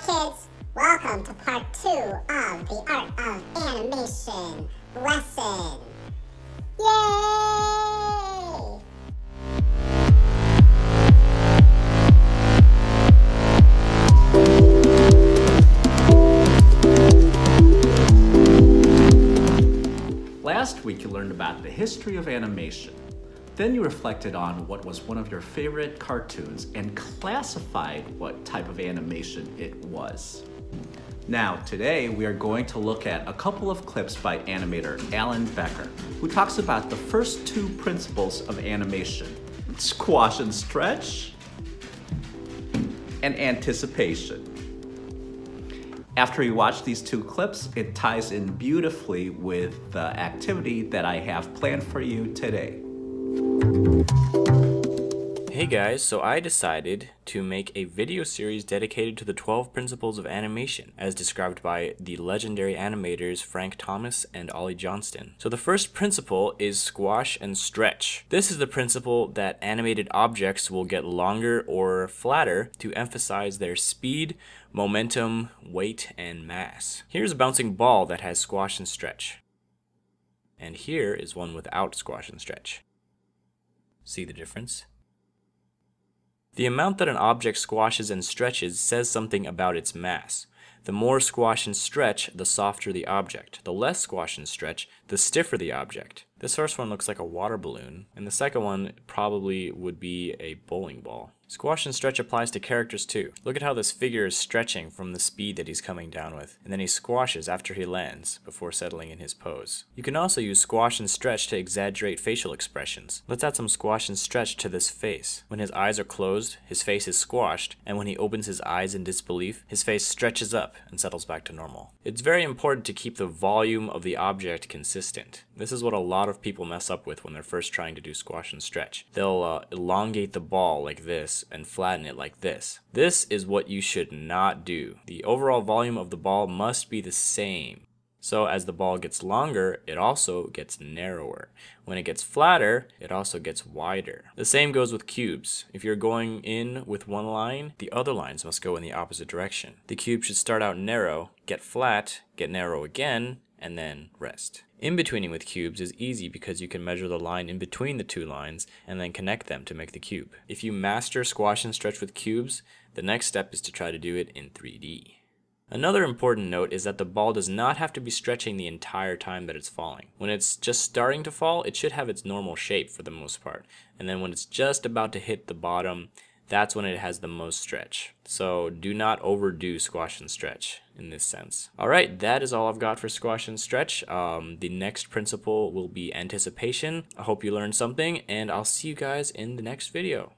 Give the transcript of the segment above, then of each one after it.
Hi kids, welcome to part two of the Art of Animation lesson. Yay! Last week you learned about the history of animation. Then you reflected on what was one of your favorite cartoons and classified what type of animation it was. Now, today we are going to look at a couple of clips by animator Alan Becker, who talks about the first two principles of animation squash and stretch, and anticipation. After you watch these two clips, it ties in beautifully with the activity that I have planned for you today. Hey guys, so I decided to make a video series dedicated to the 12 principles of animation, as described by the legendary animators Frank Thomas and Ollie Johnston. So the first principle is squash and stretch. This is the principle that animated objects will get longer or flatter to emphasize their speed, momentum, weight, and mass. Here's a bouncing ball that has squash and stretch. And here is one without squash and stretch. See the difference? The amount that an object squashes and stretches says something about its mass. The more squash and stretch, the softer the object. The less squash and stretch, the stiffer the object. This first one looks like a water balloon, and the second one probably would be a bowling ball. Squash and stretch applies to characters too. Look at how this figure is stretching from the speed that he's coming down with, and then he squashes after he lands, before settling in his pose. You can also use squash and stretch to exaggerate facial expressions. Let's add some squash and stretch to this face. When his eyes are closed, his face is squashed, and when he opens his eyes in disbelief, his face stretches up and settles back to normal. It's very important to keep the volume of the object consistent. This is what a lot of people mess up with when they're first trying to do squash and stretch. They'll uh, elongate the ball like this, and flatten it like this. This is what you should not do. The overall volume of the ball must be the same. So as the ball gets longer, it also gets narrower. When it gets flatter, it also gets wider. The same goes with cubes. If you're going in with one line, the other lines must go in the opposite direction. The cube should start out narrow, get flat, get narrow again, and then rest. In betweening with cubes is easy because you can measure the line in between the two lines and then connect them to make the cube. If you master squash and stretch with cubes, the next step is to try to do it in 3D. Another important note is that the ball does not have to be stretching the entire time that it's falling. When it's just starting to fall, it should have its normal shape for the most part. And then when it's just about to hit the bottom, that's when it has the most stretch. So do not overdo squash and stretch in this sense. All right, that is all I've got for squash and stretch. Um, the next principle will be anticipation. I hope you learned something and I'll see you guys in the next video.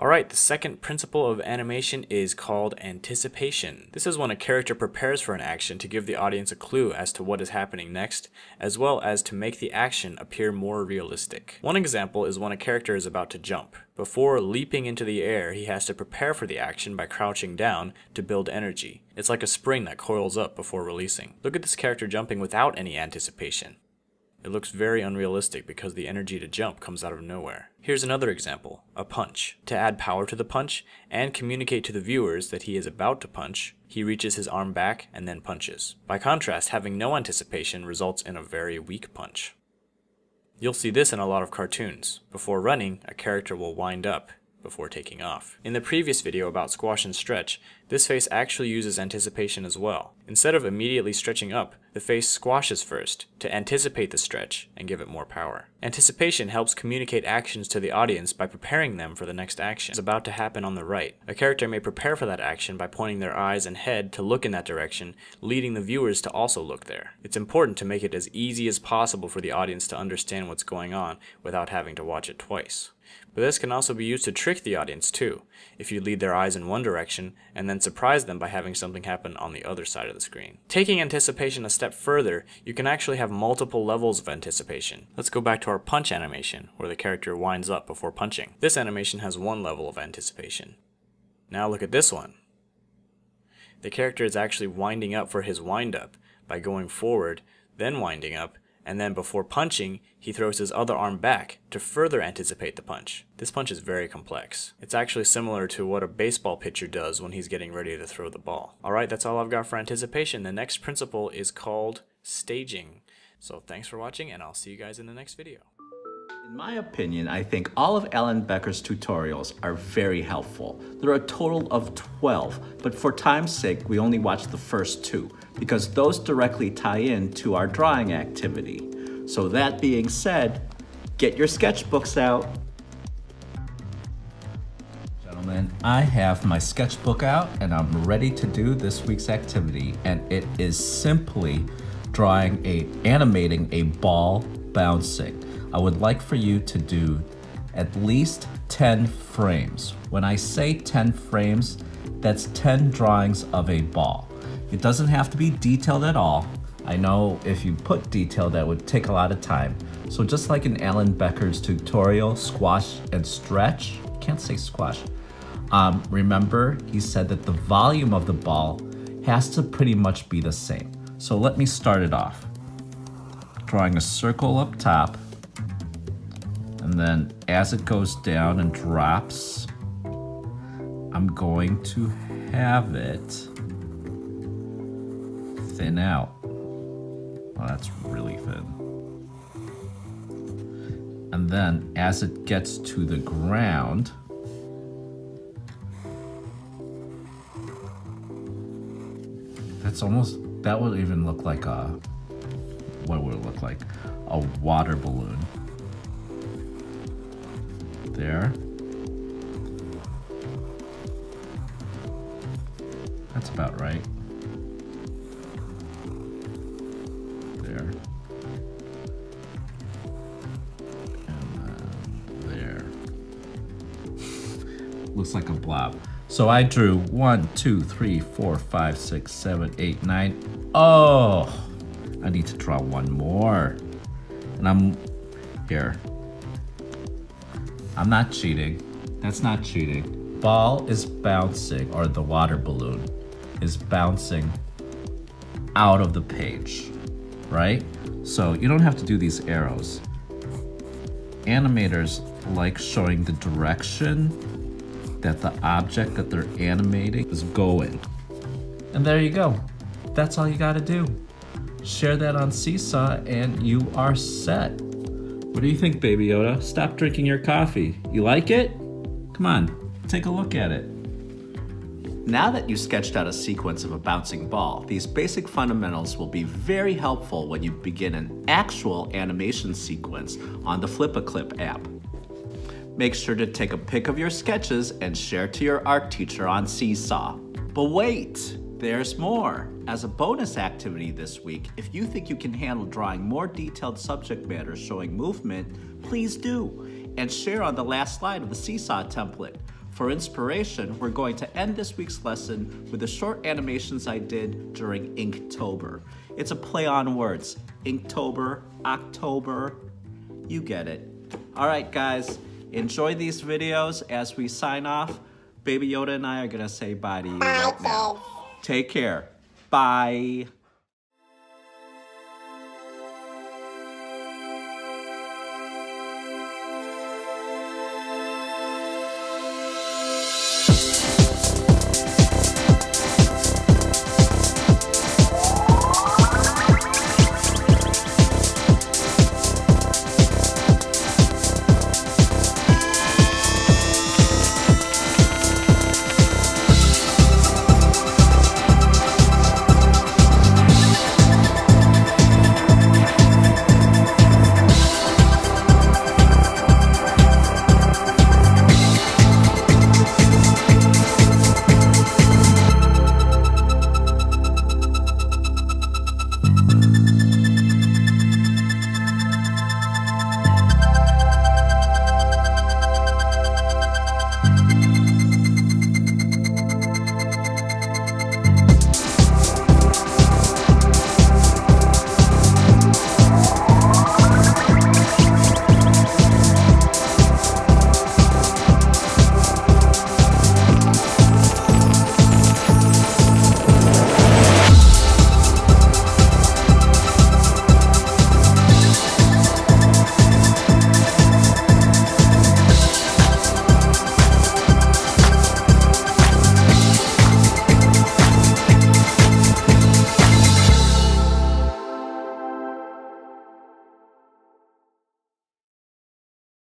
Alright, the second principle of animation is called anticipation. This is when a character prepares for an action to give the audience a clue as to what is happening next, as well as to make the action appear more realistic. One example is when a character is about to jump. Before leaping into the air, he has to prepare for the action by crouching down to build energy. It's like a spring that coils up before releasing. Look at this character jumping without any anticipation. It looks very unrealistic because the energy to jump comes out of nowhere. Here's another example, a punch. To add power to the punch and communicate to the viewers that he is about to punch, he reaches his arm back and then punches. By contrast, having no anticipation results in a very weak punch. You'll see this in a lot of cartoons. Before running, a character will wind up before taking off. In the previous video about squash and stretch, this face actually uses anticipation as well. Instead of immediately stretching up, the face squashes first to anticipate the stretch and give it more power. Anticipation helps communicate actions to the audience by preparing them for the next action about to happen on the right. A character may prepare for that action by pointing their eyes and head to look in that direction, leading the viewers to also look there. It's important to make it as easy as possible for the audience to understand what's going on without having to watch it twice. But this can also be used to trick the audience too, if you lead their eyes in one direction and then surprise them by having something happen on the other side of the screen. Taking anticipation a step further, you can actually have multiple levels of anticipation. Let's go back to our punch animation, where the character winds up before punching. This animation has one level of anticipation. Now look at this one. The character is actually winding up for his wind up by going forward, then winding up, and then before punching, he throws his other arm back to further anticipate the punch. This punch is very complex. It's actually similar to what a baseball pitcher does when he's getting ready to throw the ball. Alright, that's all I've got for anticipation. The next principle is called staging. So thanks for watching, and I'll see you guys in the next video. In my opinion, I think all of Alan Becker's tutorials are very helpful. There are a total of 12, but for time's sake, we only watch the first two because those directly tie in to our drawing activity. So that being said, get your sketchbooks out. Gentlemen, I have my sketchbook out and I'm ready to do this week's activity and it is simply drawing a animating a ball bouncing. I would like for you to do at least 10 frames. When I say 10 frames, that's 10 drawings of a ball. It doesn't have to be detailed at all. I know if you put detail that would take a lot of time. So just like in Alan Becker's tutorial, squash and stretch, can't say squash. Um, remember, he said that the volume of the ball has to pretty much be the same. So let me start it off. Drawing a circle up top, and then as it goes down and drops, I'm going to have it thin out. Well, that's really thin. And then as it gets to the ground, that's almost, that would even look like a, what would it look like? A water balloon there. That's about right. There. And uh, there. Looks like a blob. So I drew one, two, three, four, five, six, seven, eight, nine. Oh, I need to draw one more. And I'm here. I'm not cheating. That's not cheating. Ball is bouncing, or the water balloon is bouncing out of the page, right? So you don't have to do these arrows. Animators like showing the direction that the object that they're animating is going. And there you go. That's all you gotta do. Share that on Seesaw and you are set. What do you think, Baby Yoda? Stop drinking your coffee. You like it? Come on, take a look at it. Now that you've sketched out a sequence of a bouncing ball, these basic fundamentals will be very helpful when you begin an actual animation sequence on the Flip-A-Clip app. Make sure to take a pic of your sketches and share to your art teacher on Seesaw. But wait! There's more. As a bonus activity this week, if you think you can handle drawing more detailed subject matter showing movement, please do, and share on the last slide of the Seesaw template. For inspiration, we're going to end this week's lesson with the short animations I did during Inktober. It's a play on words. Inktober, October, you get it. All right, guys, enjoy these videos as we sign off. Baby Yoda and I are gonna say bye to you right now. Take care. Bye.